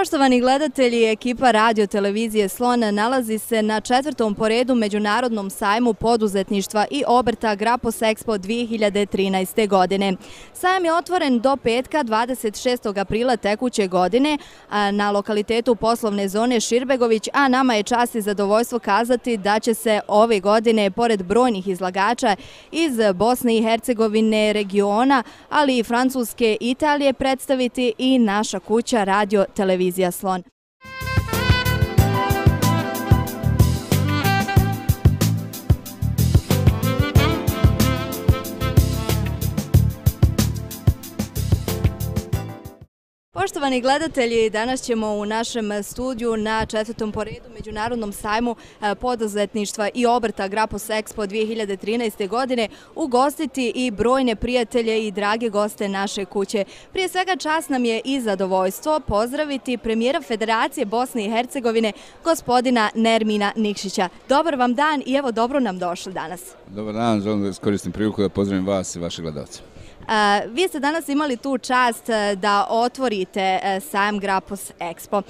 Poštovani gledatelji, ekipa radio televizije Slon nalazi se na četvrtom poredu Međunarodnom sajmu poduzetništva i obrta Grapos Expo 2013. godine. Sajam je otvoren do petka 26. aprila tekuće godine na lokalitetu poslovne zone Širbegović, a nama je čast i zadovoljstvo kazati da će se ove godine, pored brojnih izlagača iz Bosne i Hercegovine regiona, ali i Francuske Italije, predstaviti i naša kuća radio televizije Ecclesiasthon Poštovani gledatelji, danas ćemo u našem studiju na četvrtom poredu Međunarodnom sajmu e, poduzetništva i obrta Grapos Expo 2013. godine ugostiti i brojne prijatelje i drage goste naše kuće. Prije svega čas nam je i zadovoljstvo pozdraviti premijera Federacije Bosne i Hercegovine, gospodina Nermina Nikšića. Dobar vam dan i evo dobro nam došli danas. Dobar dan, želim da skoristim priliku da pozdravim vas i vaše gledalce. Vi ste danas imali tu čast e, da otvorite e, sajam Grapos Expo.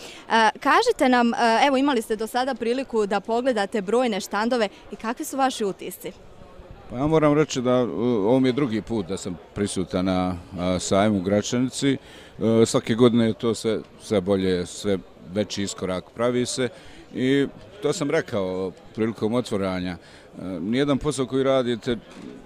Kažite nam, e, evo imali ste do sada priliku da pogledate brojne štandove i kakvi su vaši utisci? Pa ja moram reći da ovo mi je drugi put da sam prisutan na sajmu u Gračanici. Svake godine je to sve bolje, sve veći iskorak pravi se i to sam rekao prilikom otvoranja. Nijedan posao koji radite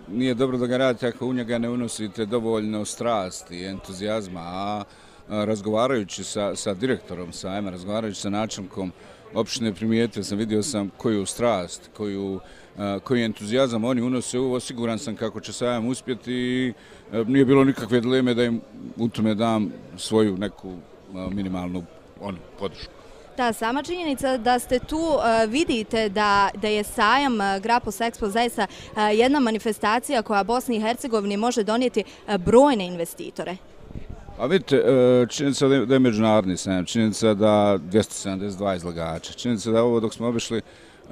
nije dobro da ga radite ako u njega ne unosite dovoljno strasti i entuzijazma, a razgovarajući sa, sa direktorom sajma, razgovarajući sa načelnikom opštine primijetio sam, vidio sam koju strast, koju, koji entuzijazam oni unose u ovo, siguran sam kako će sajam uspjeti i nije bilo nikakve dileme da im u tome dam svoju neku minimalnu on, podršku. Ta sama činjenica da ste tu e, vidite da, da je sajam e, Grapos Expo zaista e, jedna manifestacija koja Bosni i Hercegovini može donijeti brojne investitore. A vidite, činjenica da je međunarodni sajam, činjenica da 272 izlagača, činjenica da ovo dok smo obišli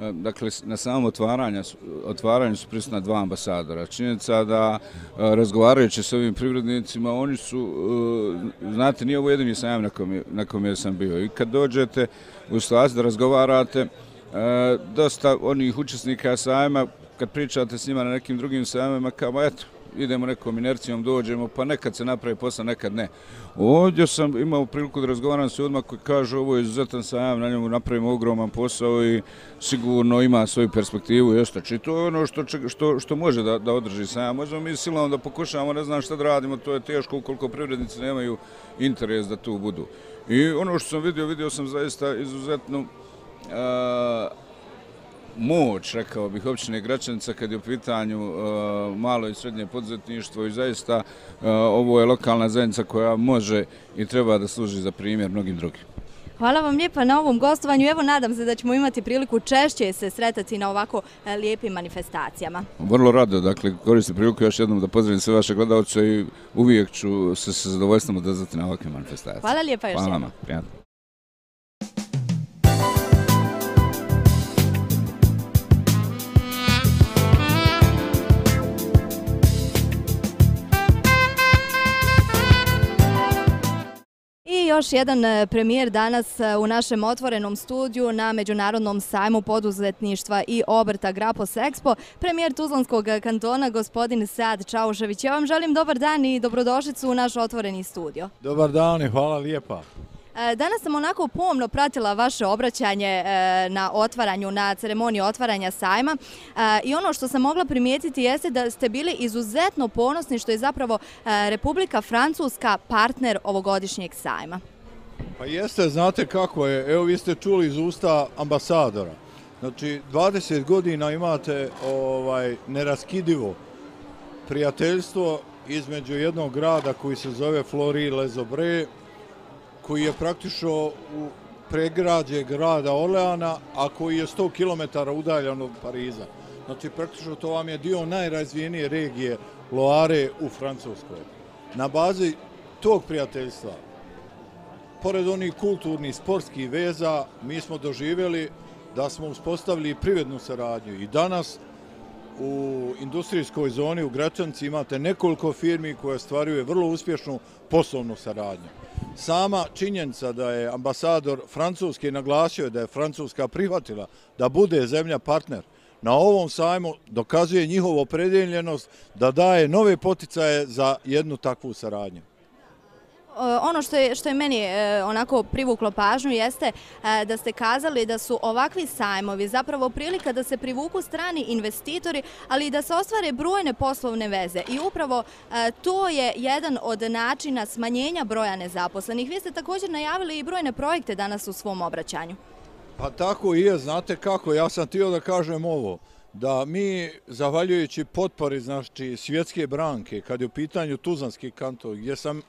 E, dakle, na samom otvaranju, otvaranju su prisutna dva ambasadora. Činjenica da e, razgovarajući s ovim privrednicima, oni su, e, znate, nije ovo jedini sajam na kom, je, na kom je sam bio. I kad dođete u situaciju da razgovarate, dosta onih učesnika sajma, kad pričate s njima na nekim drugim sajmama, kao, eto, idemo nekom inercijom, dođemo, pa nekad se napravi posao, nekad ne. Ovdje sam imao priliku da razgovaram s ljudima koji kažu ovo je izuzetan sajam, na njemu napravimo ogroman posao i sigurno ima svoju perspektivu i ostači. To je ono što, što, što može da, da održi sajam. Možemo mi silom da pokušamo, ne znam šta da radimo, to je teško ukoliko privrednici nemaju interes da tu budu. I ono što sam vidio, vidio sam zaista izuzetno uh, moć, rekao bih, općine Gračanica kad je u pitanju uh, malo i srednje podzetništvo i zaista uh, ovo je lokalna zajednica koja može i treba da služi za primjer mnogim drugim. Hvala vam lijepa na ovom gostovanju. Evo, nadam se da ćemo imati priliku češće se sretati na ovako e, lijepim manifestacijama. Vrlo rado, dakle, koristim priliku još jednom da pozdravim sve vaše gledalce i uvijek ću se sa zadovoljstvom odazvati na ovakve manifestacije. Hvala lijepa još jednom. Hvala vam, prijatno. Još jedan e, premijer danas e, u našem otvorenom studiju na Međunarodnom sajmu poduzetništva i obrta Grapos Expo. Premijer Tuzlanskog kantona, gospodin Sad Čaušević. Ja vam želim dobar dan i dobrodošlicu u naš otvoreni studio. Dobar dan i hvala lijepa. E, danas sam onako pomno pratila vaše obraćanje e, na otvaranju, na ceremoniji otvaranja sajma e, i ono što sam mogla primijetiti jeste da ste bili izuzetno ponosni što je zapravo e, Republika Francuska partner ovogodišnjeg sajma. Pa jeste, znate kako je, evo vi ste čuli iz usta ambasadora. Znači, 20 godina imate ovaj neraskidivo prijateljstvo između jednog grada koji se zove Flori Lezobre koji je praktično u pregrađe grada Orleana, a koji je 100 km udaljen od Pariza. Znači, praktično to vam je dio najrazvijenije regije Loare u Francuskoj. Na bazi tog prijateljstva, pored onih kulturnih, sportskih veza, mi smo doživjeli da smo uspostavili privrednu saradnju. I danas u industrijskoj zoni u Gračanci imate nekoliko firmi koje stvaruje vrlo uspješnu poslovnu saradnju. Sama činjenica da je ambasador Francuski naglasio da je Francuska prihvatila da bude zemlja partner na ovom sajmu dokazuje njihovu opredeljenost da daje nove poticaje za jednu takvu saradnju. Eh, ono što je, što je meni eh, onako privuklo pažnju jeste eh, da ste kazali da su ovakvi sajmovi zapravo prilika da se privuku strani investitori, ali i da se ostvare brojne poslovne veze. I upravo to je jedan od načina smanjenja broja nezaposlenih. Vi ste također najavili i brojne projekte danas u svom obraćanju. Pa tako i je, znate kako, ja sam tio da kažem ovo, da mi, zahvaljujući potpori znači, svjetske branke, kad je u pitanju Tuzanski kanton, gdje sam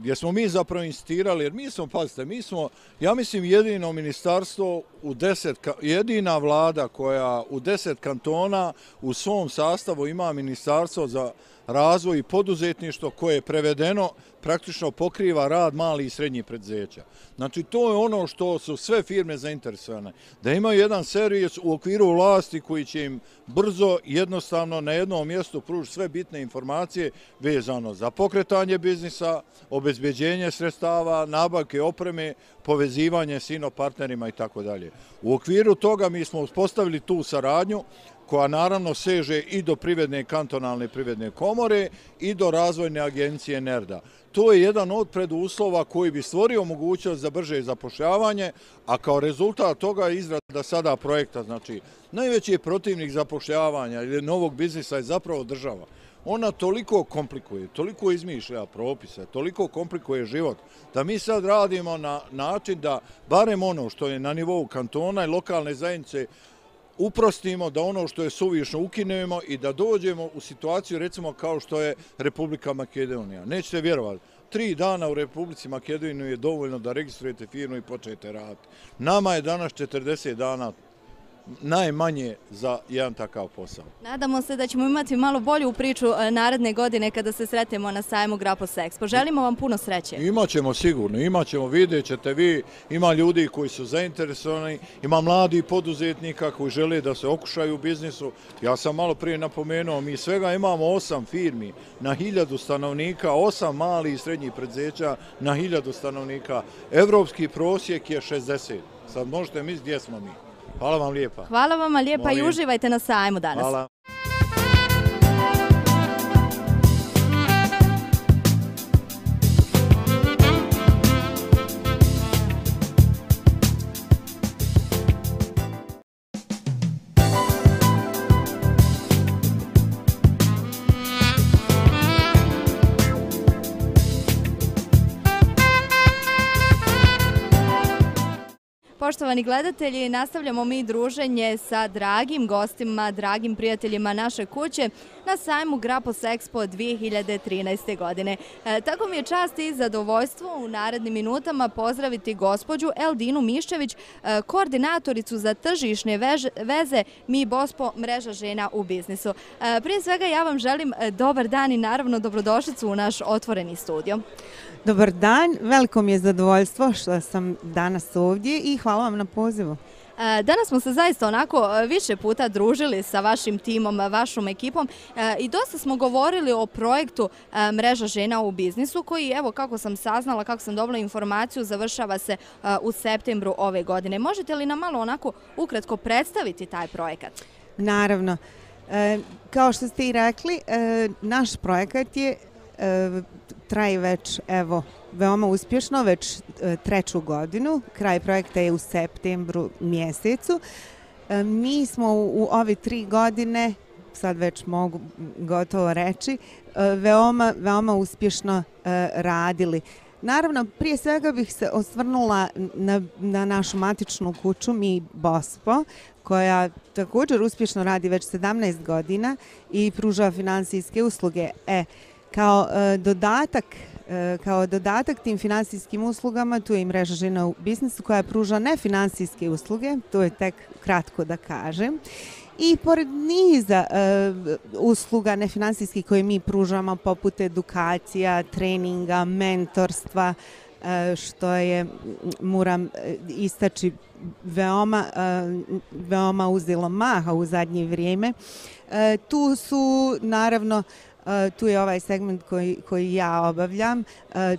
gdje smo mi zapravo insistirali, jer mi smo, pazite, mi smo, ja mislim, jedino ministarstvo u deset, jedina vlada koja u deset kantona u svom sastavu ima ministarstvo za razvoj i poduzetništvo koje je prevedeno praktično pokriva rad mali i srednji predzeća. Znači, to je ono što su sve firme zainteresovane. Da imaju jedan servis u okviru vlasti koji će im brzo, jednostavno, na jednom mjestu pružiti sve bitne informacije vezano za pokretanje biznisa, obezbjeđenje sredstava, nabavke opreme, povezivanje s inopartnerima i tako dalje. U okviru toga mi smo uspostavili tu saradnju koja naravno seže i do privedne kantonalne privedne komore i do razvojne agencije NERDA. To je jedan od preduslova koji bi stvorio mogućnost za brže zapošljavanje, a kao rezultat toga je izrada sada projekta. Znači, najveći protivnik zapošljavanja ili novog biznisa je zapravo država. Ona toliko komplikuje, toliko izmišlja propise, toliko komplikuje život, da mi sad radimo na način da barem ono što je na nivou kantona i lokalne zajednice uprostimo, da ono što je suvišno ukinemo i da dođemo u situaciju recimo kao što je Republika Makedonija. Nećete vjerovati, tri dana u Republici Makedoniju je dovoljno da registrujete firmu i počnete raditi. Nama je danas 40 dana najmanje za jedan takav posao. Nadamo se da ćemo imati malo bolju priču e, naredne godine kada se sretemo na sajmu Grapos Expo. Želimo vam puno sreće. Imaćemo sigurno, imaćemo, vidjet ćete vi, ima ljudi koji su zainteresovani, ima mladi poduzetnika koji žele da se okušaju u biznisu. Ja sam malo prije napomenuo, mi svega imamo osam firmi na hiljadu stanovnika, osam mali i srednjih predzeća na hiljadu stanovnika. Evropski prosjek je 60. Sad možete misliti gdje smo mi. Hvala vam lijepa. Hvala vam lijepa i uživajte na sajmu danas. Hvala. Poštovani gledatelji, nastavljamo mi druženje sa dragim gostima, dragim prijateljima naše kuće na sajmu Grapos Expo 2013. godine. E, tako mi je čast i zadovoljstvo u narednim minutama pozdraviti gospođu Eldinu Miščević, e, koordinatoricu za tržišne veze Mi Bospo, mreža žena u biznisu. E, prije svega ja vam želim e, dobar dan i naravno dobrodošlicu u naš otvoreni studio. Dobar dan, veliko mi je zadovoljstvo što sam danas ovdje i hvala vam na pozivu. E, danas smo se zaista onako e, više puta družili sa vašim timom, vašom ekipom e, i dosta smo govorili o projektu e, Mreža žena u biznisu koji, evo kako sam saznala, kako sam dobila informaciju, završava se u septembru ove godine. Možete li nam malo onako ukratko predstaviti taj projekat? Naravno. Kao što ste i rekli, naš projekat je traje već, evo, veoma uspješno, već e, treću godinu. Kraj projekta je u septembru mjesecu. E, mi smo u, u ove tri godine, sad već mogu gotovo reći, e, veoma, veoma uspješno radili. Naravno, prije svega bih se osvrnula na, na našu matičnu kuću, mi Bospo, koja također uspješno radi već 17 godina i pruža finansijske usluge. E, kao e, dodatak E, kao dodatak tim finansijskim uslugama tu je i mreža žena u biznisu koja pruža nefinansijske usluge, to je tek kratko da kažem. I pored niza e, usluga nefinansijskih koje mi pružamo poput edukacija, treninga, mentorstva, e, što je, moram e, istaći, veoma, veoma uzelo maha u zadnje vrijeme. Tu su, naravno, tu je ovaj segment koji, koji ja obavljam,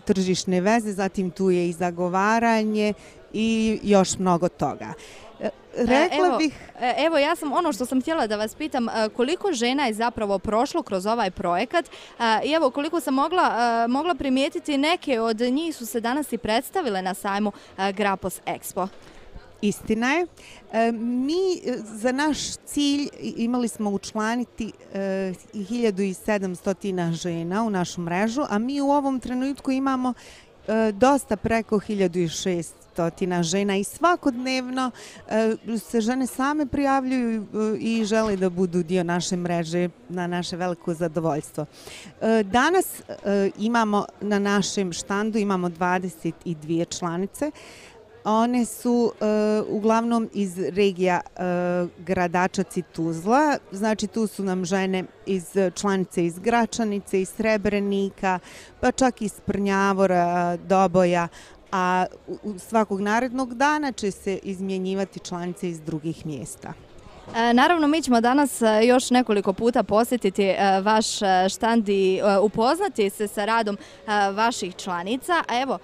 tržišne veze, zatim tu je i zagovaranje i još mnogo toga. Rekla evo, bih... Evo, ja sam ono što sam htjela da vas pitam, koliko žena je zapravo prošlo kroz ovaj projekat i evo, koliko sam mogla, mogla primijetiti, neke od njih su se danas i predstavile na sajmu Grapos Expo. Istina je. E, mi e, za naš cilj imali smo učlaniti e, 1700 žena u našu mrežu, a mi u ovom trenutku imamo dosta preko 1600 žena i svakodnevno se žene same prijavljuju i žele da budu dio naše mreže na naše veliko zadovoljstvo. Danas imamo na našem štandu imamo 22 članice One su uh, uglavnom iz regija e, uh, Gradačac i Tuzla, znači tu su nam žene iz članice iz Gračanice, iz Srebrenika, pa čak iz Prnjavora, Doboja, a svakog narednog dana će se izmjenjivati članice iz drugih mjesta. E, naravno, mi ćemo danas e, još nekoliko puta posjetiti e, vaš e, štand i upoznati se sa radom vaših članica. A evo,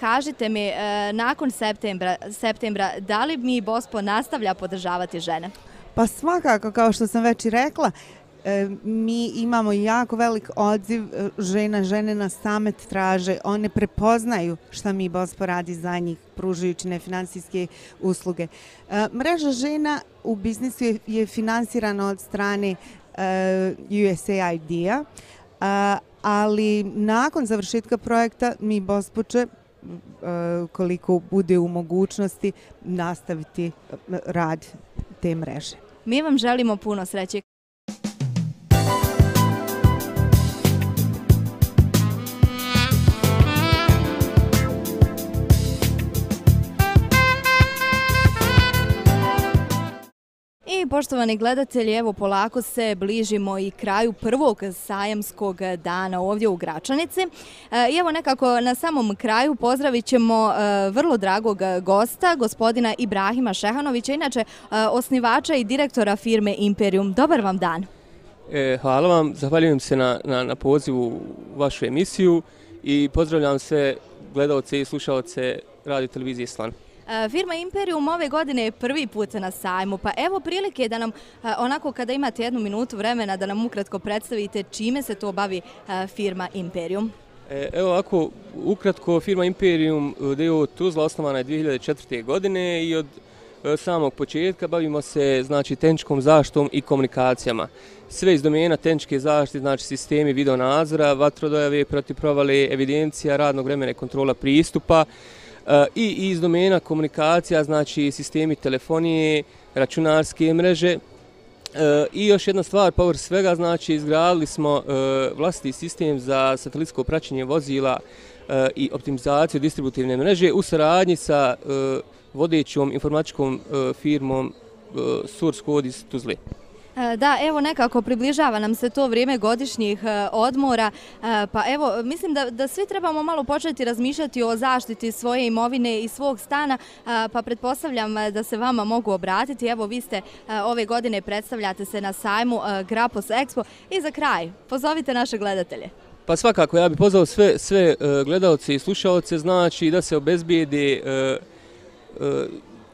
kažite mi, nakon septembra, septembra da li mi Bospo nastavlja podržavati žene? Pa svakako, kao što sam već i rekla, E, mi imamo jako velik odziv e, žena, žene na samet traže, one prepoznaju šta mi Bospo radi za njih, pružujući nefinansijske usluge. E, mreža žena u biznisu je, je finansirana od strane USAID-a, ali nakon završetka projekta mi Bospo će koliko bude u mogućnosti nastaviti rad te mreže. Mi vam želimo puno sreće. Poštovani gledatelji, evo polako se bližimo i kraju prvog sajamskog dana ovdje u Gračanici. E, I evo nekako na samom kraju pozdravit ćemo e, vrlo dragog gosta, gospodina Ibrahima Šehanovića, inače e, osnivača i direktora firme Imperium. Dobar vam dan. Hvala vam, zahvaljujem se na, na, na pozivu u vašu emisiju i pozdravljam sve gledalce i slušalce radio televizije Slan. E, firma Imperium ove godine je prvi put na sajmu, pa evo prilike da nam, e, onako kada imate jednu minutu vremena, da nam ukratko predstavite čime se to bavi e, firma Imperium. Evo ovako, ukratko, firma Imperium deo Tuzla osnovana je 2004. godine i od samog početka bavimo se znači tehničkom zaštitom i komunikacijama. Sve iz domena tehničke zaštite, znači sistemi video nadzora, vatrodojave, protivprovale, evidencija, radnog vremena i kontrola pristupa, Eh, i iz domena komunikacija, znači sistemi telefonije, računarske mreže. E, I još jedna stvar, površ svega, znači izgradili smo eh, e, vlastni sistem za satelitsko praćenje vozila i optimizaciju distributivne mreže u saradnji sa vodećom informatičkom firmom Source Code iz Tuzle. E, da, evo nekako približava nam se to vrijeme godišnjih e, odmora, e, pa evo, mislim da, da svi trebamo malo početi razmišljati o zaštiti svoje imovine i svog stana, pa pretpostavljam da se vama mogu obratiti. Evo, vi ste ove godine predstavljate se na sajmu Grapos Expo i za kraj, pozovite naše gledatelje. Pa svakako, ja bih pozvao sve, sve gledalce i slušalce, znači da se obezbijede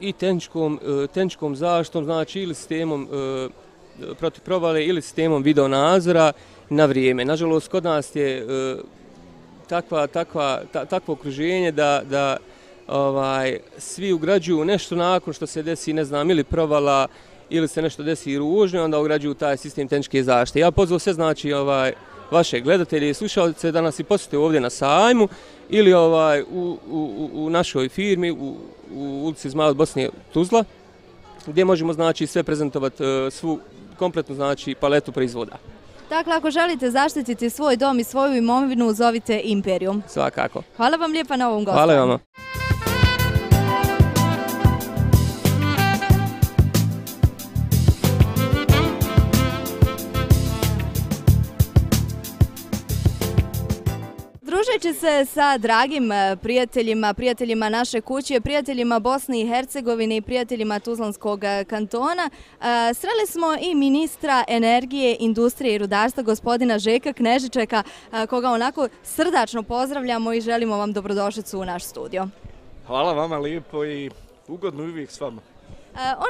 i tenčkom, tenčkom zaštom, znači ili sistemom protiv provale ili sistemom video nadzora na vrijeme. Nažalost, kod nas je e, takva, takva, ta, takvo okruženje da, da ovaj, svi ugrađuju nešto nakon što se desi, ne znam, ili provala, ili se nešto desi ružno, onda ugrađuju taj sistem tehničke zaštite. Ja pozvao sve znači ovaj, vaše gledatelje i slušalce da nas i posjete ovdje na sajmu ili ovaj, u, u, u našoj firmi u, u ulici Zmaja od Bosne Tuzla, gdje možemo znači sve prezentovati e, svu kompletnu znači paletu proizvoda. Dakle, ako želite zaštititi svoj dom i svoju imovinu, zovite Imperium. Svakako. Hvala vam lijepa na ovom gostu. Hvala vam. Družeći se sa dragim e, prijateljima, prijateljima naše kuće, prijateljima Bosne i Hercegovine i prijateljima Tuzlanskog e, kantona, e, sreli smo i ministra energije, industrije i rudarstva, gospodina Žeka Knežičeka, koga onako srdačno pozdravljamo i želimo vam dobrodošlicu u naš studio. Hvala vama lijepo i ugodno uvijek s vama.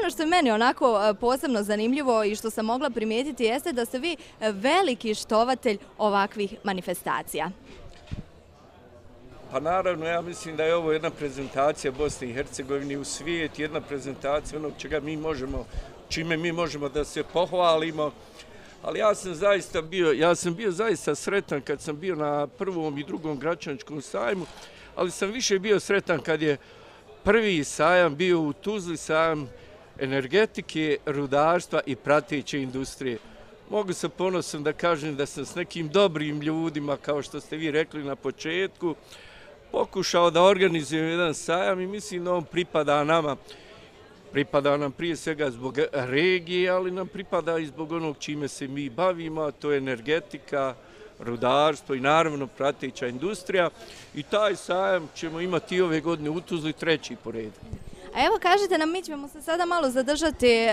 Ono što je meni onako posebno zanimljivo i što sam mogla primijetiti jeste da ste vi veliki štovatelj ovakvih manifestacija. Pa naravno, ja mislim da je ovo jedna prezentacija Bosne i Hercegovine u svijet, jedna prezentacija onog čega mi možemo, čime mi možemo da se pohvalimo. Ali ja sam zaista bio, ja sam bio zaista sretan kad sam bio na prvom i drugom gračaničkom sajmu, ali sam više bio sretan kad je prvi sajam bio u Tuzli sajam energetike, rudarstva i prateće industrije. Mogu sa ponosom da kažem da sam s nekim dobrim ljudima, kao što ste vi rekli na početku, pokušao da organizujem jedan sajam i mislim da on pripada nama. Pripada nam prije svega zbog regije, ali nam pripada i zbog onog čime se mi bavimo, a to je energetika, rudarstvo i naravno prateća industrija. I taj sajam ćemo imati ove godine u Tuzli treći po redu. A evo kažete nam, mi ćemo se sada malo zadržati e,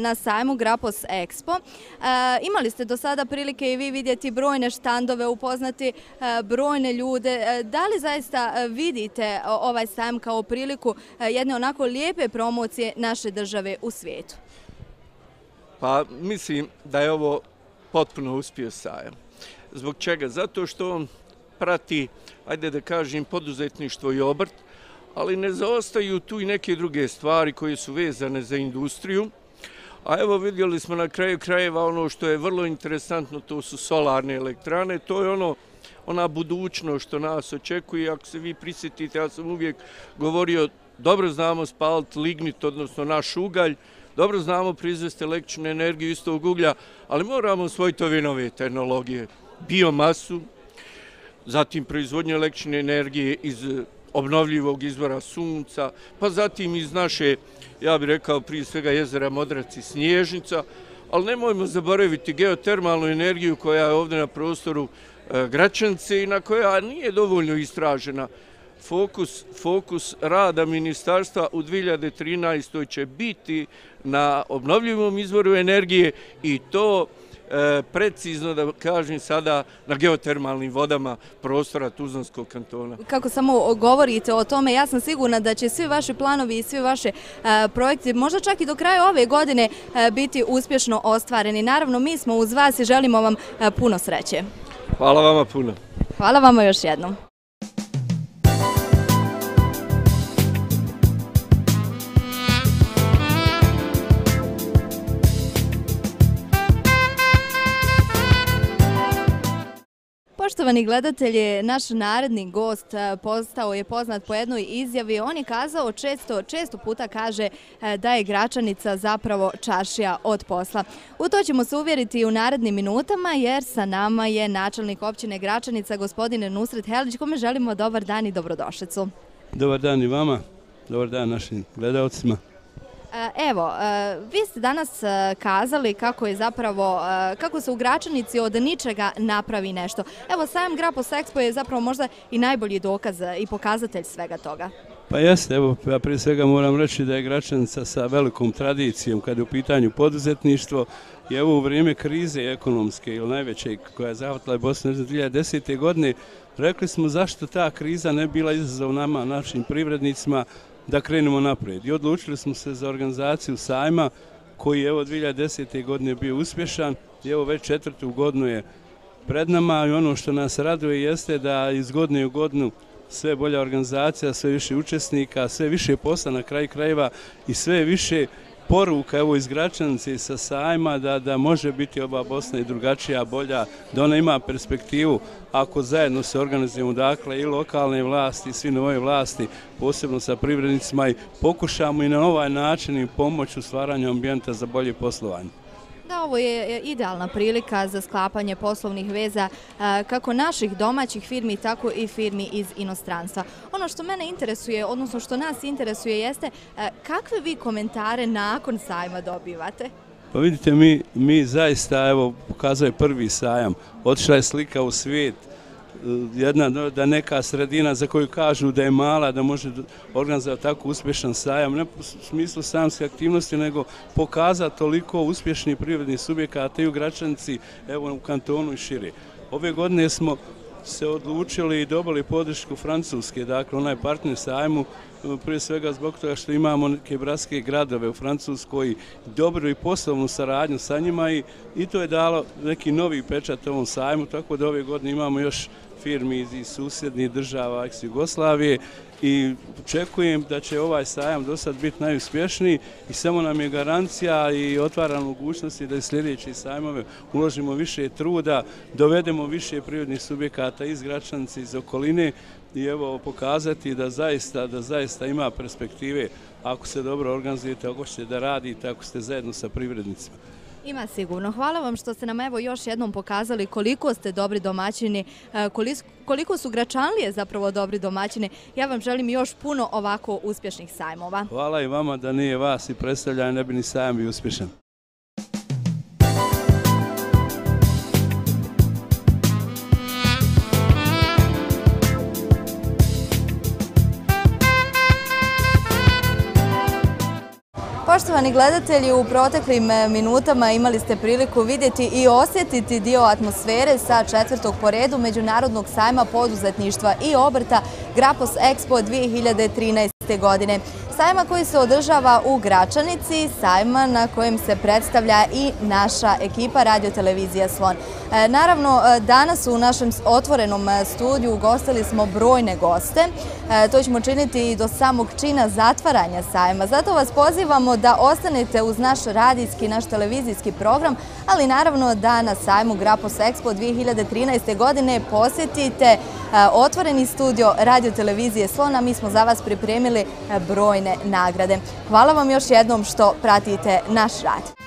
na sajmu Grapos Expo. E, imali ste do sada prilike i vi vidjeti brojne štandove, upoznati e, brojne ljude. E, da li zaista e, vidite ovaj sajm kao priliku e, jedne onako lijepe promocije naše države u svijetu? Pa mislim da je ovo potpuno uspio sajam. Zbog čega? Zato što on prati, ajde da kažem, poduzetništvo i obrt, ali ne zaostaju tu i neke druge stvari koje su vezane za industriju. A evo vidjeli smo na kraju krajeva ono što je vrlo interesantno, to su solarne elektrane, to je ono ona budućnost što nas očekuje. Ako se vi prisjetite, ja sam uvijek govorio, dobro znamo spaliti lignit, odnosno naš ugalj, dobro znamo prizvesti električnu energiju iz tog uglja, ali moramo osvojiti ove nove tehnologije, biomasu, zatim proizvodnju električne energije iz obnovljivog izvora sunca, pa zatim iz naše, ja bih rekao, prije svega jezera Modrac i Snježnica, ali nemojmo zaboraviti geotermalnu energiju koja je ovdje na prostoru e, Gračance i na koja nije dovoljno istražena. Fokus, fokus rada ministarstva u 2013. će biti na obnovljivom izvoru energije i to precizno da kažem sada na geotermalnim vodama prostora Tuzlanskog kantona. Kako samo govorite o tome, ja sam sigurna da će svi vaši planovi i svi vaše e, projekte, možda čak i do kraja ove godine, e, biti uspješno ostvareni. Naravno, mi smo uz vas i želimo vam puno sreće. Hvala vama puno. Hvala vama još jednom. Poštovani gledatelje, naš naredni gost e, postao je poznat po jednoj izjavi. On je kazao često, često puta kaže e, da je Gračanica zapravo čašija od posla. U to ćemo se uvjeriti u narednim minutama jer sa nama je načelnik općine Gračanica, gospodine Nusret Helić, kome želimo dobar dan i dobrodošlicu. Dobar dan i vama, dobar dan našim gledalcima. E, evo, e, vi ste danas e, kazali kako je zapravo, kako se u Gračanici od ničega napravi nešto. Evo, sajam Grapos Expo je zapravo možda i najbolji dokaz i pokazatelj svega toga. Pa jeste, evo, ja prije svega moram reći da je Gračanica sa velikom tradicijom kada je u pitanju poduzetništvo i evo u vrijeme krize ekonomske ili najveće koja je zahvatila Bosna 2010. godine, rekli smo zašto ta kriza ne bila izazov nama, našim privrednicima, da krenemo naprijed. I odlučili smo se za organizaciju sajma koji je evo 2010. godine bio uspješan i evo već četvrtu godinu je pred nama i ono što nas raduje jeste da iz godine u godinu sve bolja organizacija, sve više učesnika, sve više posla na kraju krajeva i sve više poruka evo iz Gračanice sa sajma da, da može biti ova Bosna i drugačija, bolja, da ona ima perspektivu ako zajedno se organizujemo dakle i lokalne vlasti i svi nove vlasti, posebno sa privrednicima i pokušamo i na ovaj način i pomoć u stvaranju ambijenta za bolje poslovanje. Da, ovo je idealna prilika za sklapanje poslovnih veza eh, kako naših domaćih firmi, tako i firmi iz inostranstva. Ono što mene interesuje, odnosno što nas interesuje, jeste eh, kakve vi komentare nakon sajma dobivate? Pa vidite, mi, mi zaista, evo, pokazuje prvi sajam, otišla je slika u svijet, jedna, da neka sredina za koju kažu da je mala, da može organizati tako uspješan sajam, ne u smislu samske aktivnosti, nego pokazati toliko uspješnih privrednih subjekata i u Gračanici, evo u kantonu i šire. Ove godine smo se odlučili i dobili podršku Francuske, dakle onaj partner sajmu, prije svega zbog toga što imamo neke bratske gradove u Francuskoj, dobru i poslovnu saradnju sa njima i, i to je dalo neki novi pečat ovom sajmu, tako da ove godine imamo još firmi iz susjednih država iz Jugoslavije i očekujem da će ovaj sajam do sad biti najuspješniji i samo nam je garancija i otvara mogućnosti da i sljedeći sajmove uložimo više truda, dovedemo više prirodnih subjekata iz Gračanice, iz okoline i evo pokazati da zaista, da zaista ima perspektive ako se dobro organizujete, ako ćete da radite, ako ste zajedno sa privrednicima. Ima sigurno. Hvala vam što ste nam evo još jednom pokazali koliko ste dobri domaćini, e, koliko su gračanlije zapravo dobri domaćini. Ja vam želim još puno ovako uspješnih sajmova. Hvala i vama da nije vas i predstavljanje ne bi ni sajam i uspješan. Poštovani gledatelji, u proteklim e, minutama imali ste priliku vidjeti i osjetiti dio atmosfere sa četvrtog poredu Međunarodnog sajma poduzetništva i obrta Grapos Expo 2013. godine sajma koji se održava u Gračanici, sajma na kojem se predstavlja i naša ekipa radiotelevizija Slon. E, naravno, e, danas u našem otvorenom e, studiju ugostili smo brojne goste. To ćemo činiti i do samog čina zatvaranja sajma. Zato vas pozivamo da ostanete uz naš radijski, naš televizijski program, ali naravno da na sajmu Grapos Expo 2013. godine posjetite otvoreni studio radiotelevizije Slona. Mi smo za vas pripremili brojne nagrade. Hvala vam još jednom što pratite naš rad.